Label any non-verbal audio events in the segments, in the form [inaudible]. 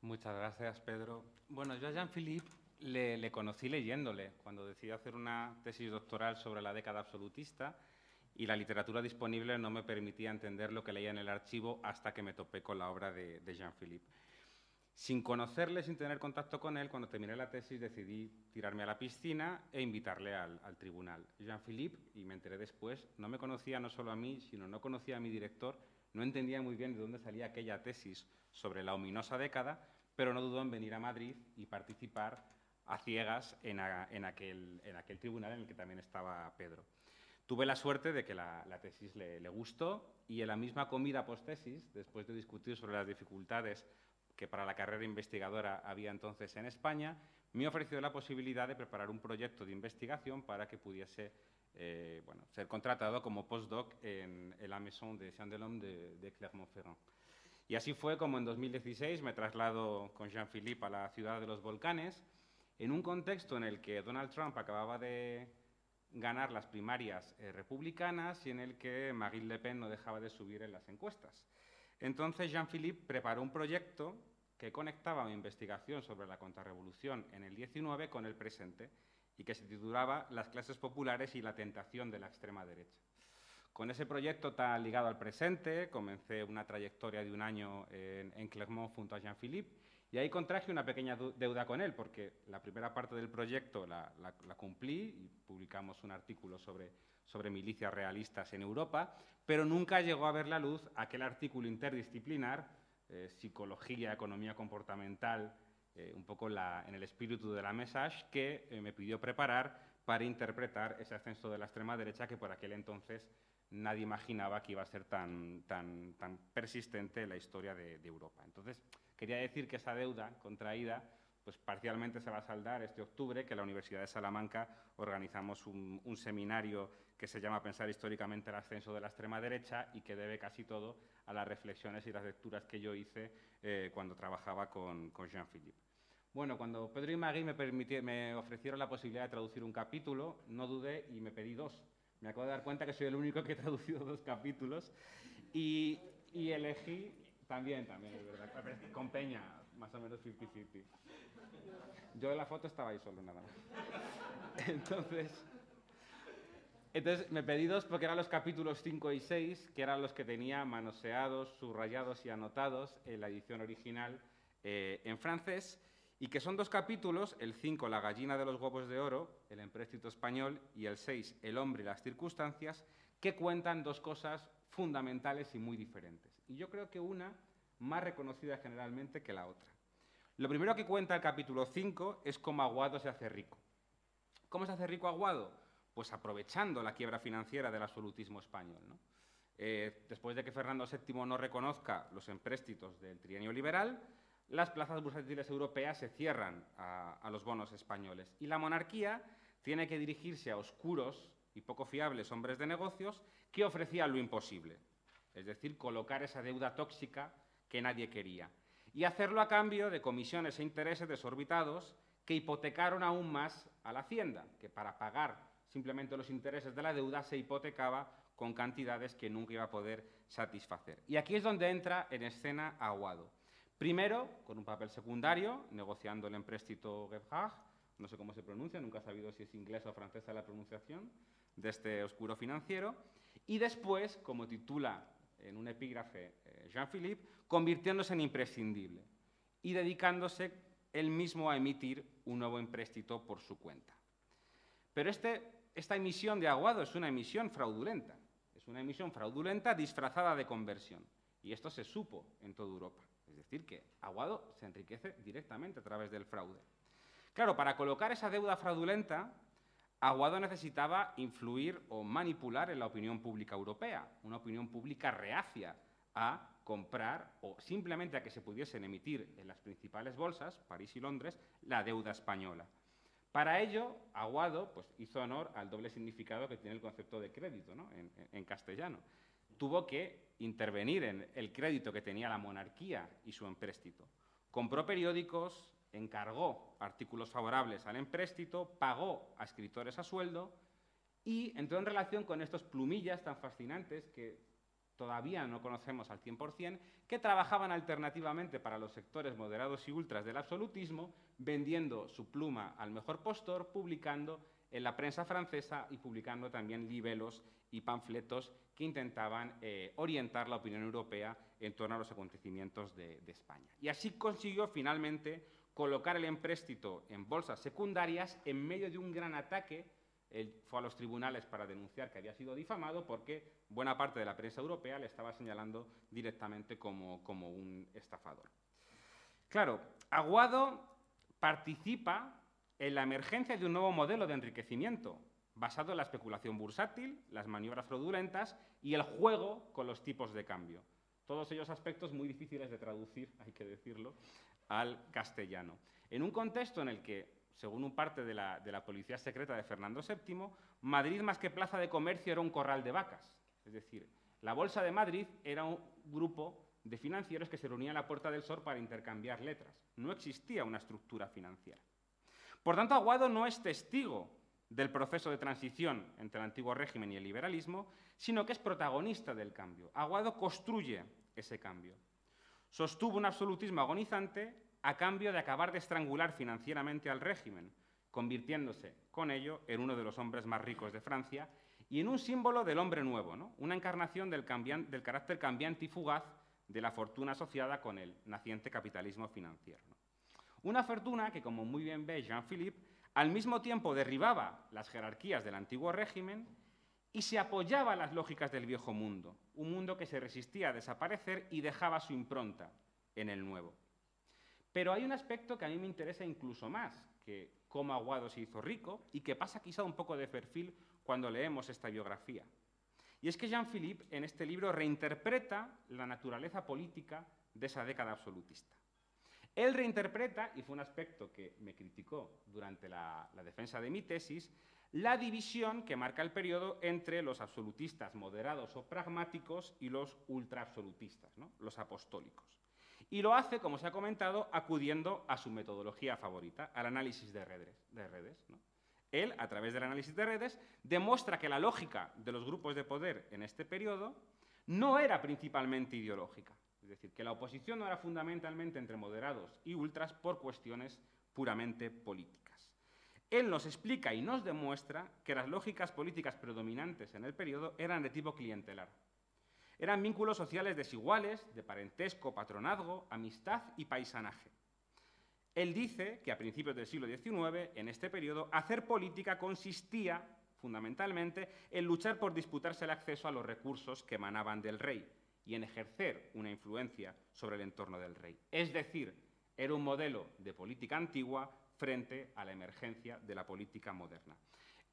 Muchas gracias, Pedro. Bueno, yo a Jean-Philippe le, conocí leyéndole cuando decidí hacer una tesis doctoral sobre la década absolutista y la literatura disponible no me permitía entender lo que leía en el archivo hasta que me topé con la obra de, de Jean-Philippe. Sin conocerle, sin tener contacto con él, cuando terminé la tesis decidí tirarme a la piscina e invitarle al, al tribunal. Jean-Philippe, y me enteré después, no me conocía no solo a mí, sino no conocía a mi director, no entendía muy bien de dónde salía aquella tesis sobre la ominosa década, pero no dudó en venir a Madrid y participar a ciegas en, aquel, tribunal en el que también estaba Pedro. Tuve la suerte de que la, tesis le, le, gustó y en la misma comida post-tesis, después de discutir sobre las dificultades que para la carrera investigadora había entonces en España, me ofreció la posibilidad de preparar un proyecto de investigación para que pudiese eh, bueno, ser contratado como postdoc en, en, la Maison de Sciences de l'Homme de, de Clermont-Ferrand. Y así fue como en 2016 me traslado con Jean-Philippe a la ciudad de los volcanes, en un contexto en el que Donald Trump acababa de ganar las primarias eh, republicanas y en el que Marine Le Pen no dejaba de subir en las encuestas. Entonces Jean-Philippe preparó un proyecto que conectaba mi investigación sobre la contrarrevolución en el 19 con el presente y que se titulaba Las clases populares y la tentación de la extrema derecha. Con ese proyecto tan ligado al presente, comencé una trayectoria de un año en, Clermont junto a Jean-Philippe y ahí contraje una pequeña deuda con él, porque la primera parte del proyecto la cumplí y publicamos un artículo sobre, sobre milicias realistas en Europa, pero nunca llegó a ver la luz aquel artículo interdisciplinar, eh, psicología, economía comportamental, eh, un poco en el espíritu de la message, que eh, me pidió preparar para interpretar ese ascenso de la extrema derecha que por aquel entonces nadie imaginaba que iba a ser tan, tan, tan persistente en la historia de, Europa. Entonces, quería decir que esa deuda contraída pues parcialmente se va a saldar este octubre, que la Universidad de Salamanca organizamos un, un, seminario que se llama Pensar históricamente el ascenso de la extrema derecha y que debe casi todo a las reflexiones y las lecturas que yo hice eh, cuando trabajaba con, con Jean-Philippe. Bueno, cuando Pedro y Magui me, me ofrecieron la posibilidad de traducir un capítulo, no dudé y me pedí dos. Me acabo de dar cuenta que soy el único que he traducido dos capítulos y, y elegí, también, también, es verdad, con Peña, más o menos 50-50. Yo en la foto estaba ahí solo, nada más. [laughs] Entonces, entonces me pedí dos porque eran los capítulos 5 y 6, que eran los que tenía manoseados, subrayados y anotados en la edición original eh, en francés, y que son dos capítulos, el 5, La gallina de los huevos de oro, el empréstito español, y el 6, El hombre y las circunstancias, que cuentan dos cosas fundamentales y muy diferentes. Y yo creo que una más reconocida generalmente que la otra. Lo primero que cuenta el capítulo 5 es cómo Aguado se hace rico. ¿Cómo se hace rico Aguado? Pues aprovechando la quiebra financiera del absolutismo español. ¿no? Eh, después de que Fernando VII no reconozca los empréstitos del trienio liberal, las plazas bursátiles europeas se cierran a, los bonos españoles y la monarquía tiene que dirigirse a oscuros y poco fiables hombres de negocios que ofrecían lo imposible, es decir, colocar esa deuda tóxica que nadie quería y hacerlo a cambio de comisiones e intereses desorbitados que hipotecaron aún más a la Hacienda, que para pagar simplemente los intereses de la deuda se hipotecaba con cantidades que nunca iba a poder satisfacer. Y aquí es donde entra en escena Aguado. Primero, con un papel secundario, negociando el empréstito Gebhard, no sé cómo se pronuncia, nunca he sabido si es inglesa o francesa la pronunciación de este oscuro financiero, y después, como titula en un epígrafe eh, Jean-Philippe, convirtiéndose en imprescindible y dedicándose él mismo a emitir un nuevo empréstito por su cuenta. Pero este, esta emisión de Aguado es una emisión fraudulenta, es una emisión fraudulenta disfrazada de conversión. Y esto se supo en toda Europa. Decir, que Aguado se enriquece directamente a través del fraude. Claro, para colocar esa deuda fraudulenta, Aguado necesitaba influir o manipular en la opinión pública europea, una opinión pública reacia a comprar o simplemente a que se pudiesen emitir en las principales bolsas, París y Londres, la deuda española. Para ello, Aguado pues, hizo honor al doble significado que tiene el concepto de crédito ¿no? en castellano. Tuvo que intervenir en el crédito que tenía la monarquía y su empréstito. Compró periódicos, encargó artículos favorables al empréstito, pagó a escritores a sueldo y entró en relación con estos plumillas tan fascinantes que todavía no conocemos al 100%, que trabajaban alternativamente para los sectores moderados y ultras del absolutismo, vendiendo su pluma al mejor postor, publicando en la prensa francesa y publicando también libelos y panfletos que intentaban eh, orientar la opinión europea en torno a los acontecimientos de, de España. Y así consiguió finalmente colocar el empréstito en bolsas secundarias en medio de un gran ataque él fue a los tribunales para denunciar que había sido difamado porque buena parte de la prensa europea le estaba señalando directamente como, un estafador. Claro, Aguado participa en la emergencia de un nuevo modelo de enriquecimiento basado en la especulación bursátil, las maniobras fraudulentas y el juego con los tipos de cambio. Todos ellos aspectos muy difíciles de traducir, [laughs] hay que decirlo, al castellano. En un contexto en el que según un parte de la, policía secreta de Fernando VII, Madrid más que plaza de comercio era un corral de vacas. Es decir, la Bolsa de Madrid era un grupo de financieros que se reunían a la Puerta del Sol para intercambiar letras. No existía una estructura financiera. Por tanto, Aguado no es testigo del proceso de transición entre el antiguo régimen y el liberalismo, sino que es protagonista del cambio. Aguado construye ese cambio. Sostuvo un absolutismo agonizante a cambio de acabar de estrangular financieramente al régimen, convirtiéndose con ello en uno de los hombres más ricos de Francia y en un símbolo del hombre nuevo, una encarnación del, carácter cambiante y fugaz de la fortuna asociada con el naciente capitalismo financiero. Una fortuna que, como muy bien ve Jean-Philippe, al mismo tiempo derribaba las jerarquías del antiguo régimen y se apoyaba las lógicas del viejo mundo, un mundo que se resistía a desaparecer y dejaba su impronta en el nuevo. Pero hay un aspecto que a mí me interesa incluso más, que cómo Aguado se hizo rico y que pasa quizá un poco de perfil cuando leemos esta biografía. Y es que Jean-Philippe en este libro reinterpreta la naturaleza política de esa década absolutista. Él reinterpreta, y fue un aspecto que me criticó durante la, defensa de mi tesis, la división que marca el periodo entre los absolutistas moderados o pragmáticos y los ultraabsolutistas, ¿no? los apostólicos. Y lo hace, como se ha comentado, acudiendo a su metodología favorita, al análisis de redes. De redes Él, a través del análisis de redes, demuestra que la lógica de los grupos de poder en este periodo no era principalmente ideológica. Es decir, que la oposición no era fundamentalmente entre moderados y ultras por cuestiones puramente políticas. Él nos explica y nos demuestra que las lógicas políticas predominantes en el periodo eran de tipo clientelar eran vínculos sociales desiguales, de parentesco, patronazgo, amistad y paisanaje. Él dice que a principios del siglo XIX, en este periodo, hacer política consistía fundamentalmente en luchar por disputarse el acceso a los recursos que emanaban del rey y en ejercer una influencia sobre el entorno del rey. Es decir, era un modelo de política antigua frente a la emergencia de la política moderna.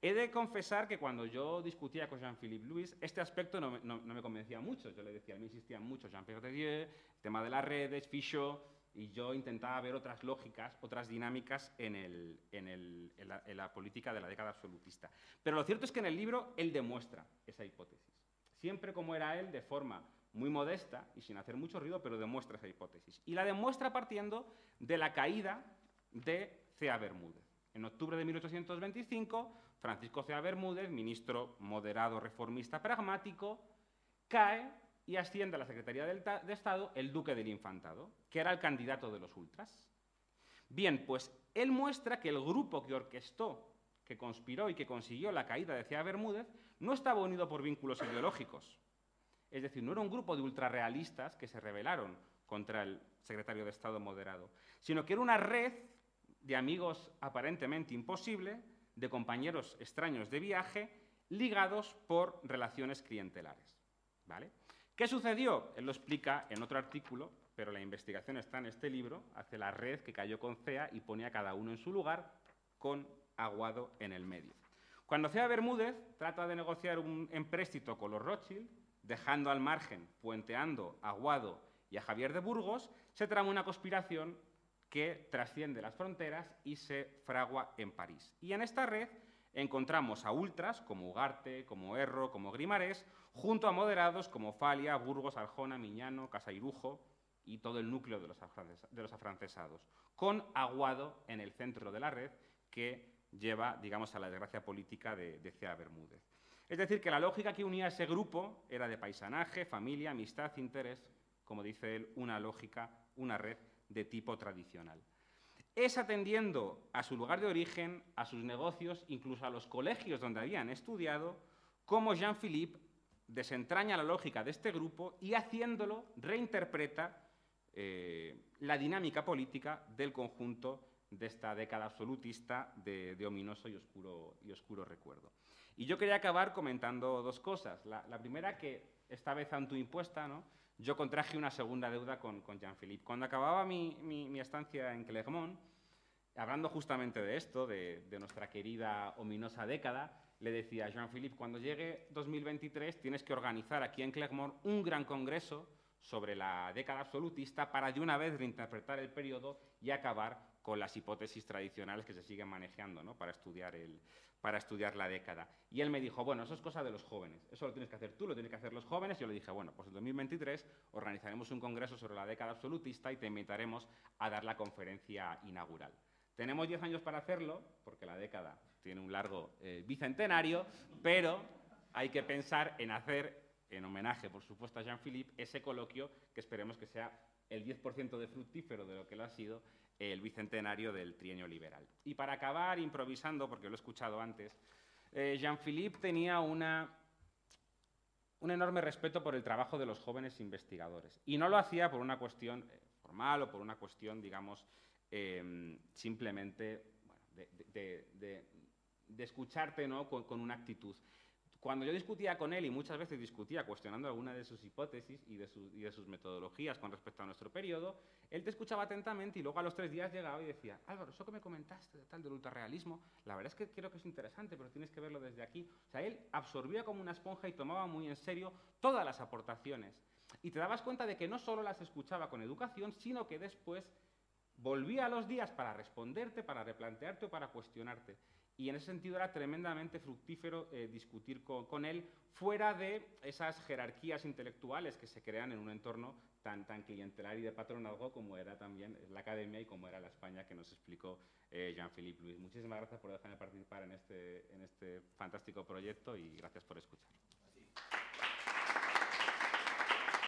He de confesar que cuando yo discutía con Jean-Philippe Louis, este aspecto no, me convencía mucho. Yo le decía, a mí insistía mucho Jean-Pierre Dieu, el tema de las redes, Fichot, y yo intentaba ver otras lógicas, otras dinámicas en, la, política de la década absolutista. Pero lo cierto es que en el libro él demuestra esa hipótesis. Siempre como era él, de forma muy modesta y sin hacer mucho ruido, pero demuestra esa hipótesis. Y la demuestra partiendo de la caída de C.A. Bermúdez. En octubre de 1825, Francisco Cea Bermúdez, ministro moderado, reformista, pragmático, cae y asciende a la Secretaría de Estado el duque del Infantado, que era el candidato de los ultras. Bien, pues él muestra que el grupo que orquestó, que conspiró y que consiguió la caída de Cea Bermúdez no estaba unido por vínculos ideológicos. Es decir, no era un grupo de ultrarrealistas que se rebelaron contra el secretario de Estado moderado, sino que era una red de amigos aparentemente imposibles de compañeros extraños de viaje ligados por relaciones clientelares. ¿vale? ¿Qué sucedió? Él lo explica en otro artículo, pero la investigación está en este libro, hace la red que cayó con CEA y pone a cada uno en su lugar con Aguado en el medio. Cuando CEA Bermúdez trata de negociar un empréstito con los Rothschild, dejando al margen, puenteando a Aguado y a Javier de Burgos, se trama una conspiración que trasciende las fronteras y se fragua en París. Y en esta red encontramos a ultras como Ugarte, como Erro, como Grimarés, junto a moderados como Falia, Burgos, Arjona, Miñano, Casairujo y todo el núcleo de los, afrancesados, con Aguado en el centro de la red que lleva, digamos, a la desgracia política de, de Cea Bermúdez. Es decir, que la lógica que unía a ese grupo era de paisanaje, familia, amistad, interés, como dice él, una lógica, una red de tipo tradicional. Es atendiendo a su lugar de origen, a sus negocios, incluso a los colegios donde habían estudiado, como Jean-Philippe desentraña la lógica de este grupo y haciéndolo reinterpreta eh, la dinámica política del conjunto de esta década absolutista de, ominoso y oscuro, y oscuro, recuerdo. Y yo quería acabar comentando dos cosas. La, primera, que esta vez impuesta, ¿no? yo contraje una segunda deuda con, Jean-Philippe. Cuando acababa mi, estancia en Clermont, hablando justamente de esto, de, de nuestra querida ominosa década, le decía a Jean-Philippe, cuando llegue 2023 tienes que organizar aquí en Clermont un gran congreso sobre la década absolutista para de una vez reinterpretar el periodo y acabar con las hipótesis tradicionales que se siguen manejando ¿no? para, estudiar el, para estudiar la década. Y él me dijo, bueno, eso es cosa de los jóvenes, eso lo tienes que hacer tú, lo tienes que hacer los jóvenes. Y yo le dije, bueno, pues en 2023 organizaremos un congreso sobre la década absolutista y te invitaremos a dar la conferencia inaugural. Tenemos 10 años para hacerlo, porque la década tiene un largo eh, bicentenario, pero hay que pensar en hacer, en homenaje, por supuesto, a Jean-Philippe, ese coloquio que esperemos que sea el 10% de fructífero de lo que lo ha sido el bicentenario del trienio liberal. Y para acabar improvisando, porque lo he escuchado antes, eh, Jean-Philippe tenía una, un enorme respeto por el trabajo de los jóvenes investigadores. Y no lo hacía por una cuestión eh, formal o por una cuestión, digamos, simplemente de, escucharte ¿no? con, una actitud. Cuando yo discutía con él, y muchas veces discutía cuestionando alguna de sus hipótesis y de, sus metodologías con respecto a nuestro periodo, él te escuchaba atentamente y luego a los tres días llegaba y decía, Álvaro, eso que me comentaste de tal del ultrarrealismo, la verdad es que creo que es interesante, pero tienes que verlo desde aquí. O sea, él absorbía como una esponja y tomaba muy en serio todas las aportaciones. Y te dabas cuenta de que no solo las escuchaba con educación, sino que después volvía a los días para responderte, para replantearte o para cuestionarte y en ese sentido era tremendamente fructífero eh, discutir con, él fuera de esas jerarquías intelectuales que se crean en un entorno tan, tan clientelar y de patronazgo como era también la academia y como era la España que nos explicó eh, Jean-Philippe Louis. Muchísimas gracias por dejarme participar en este, en este fantástico proyecto y gracias por escuchar.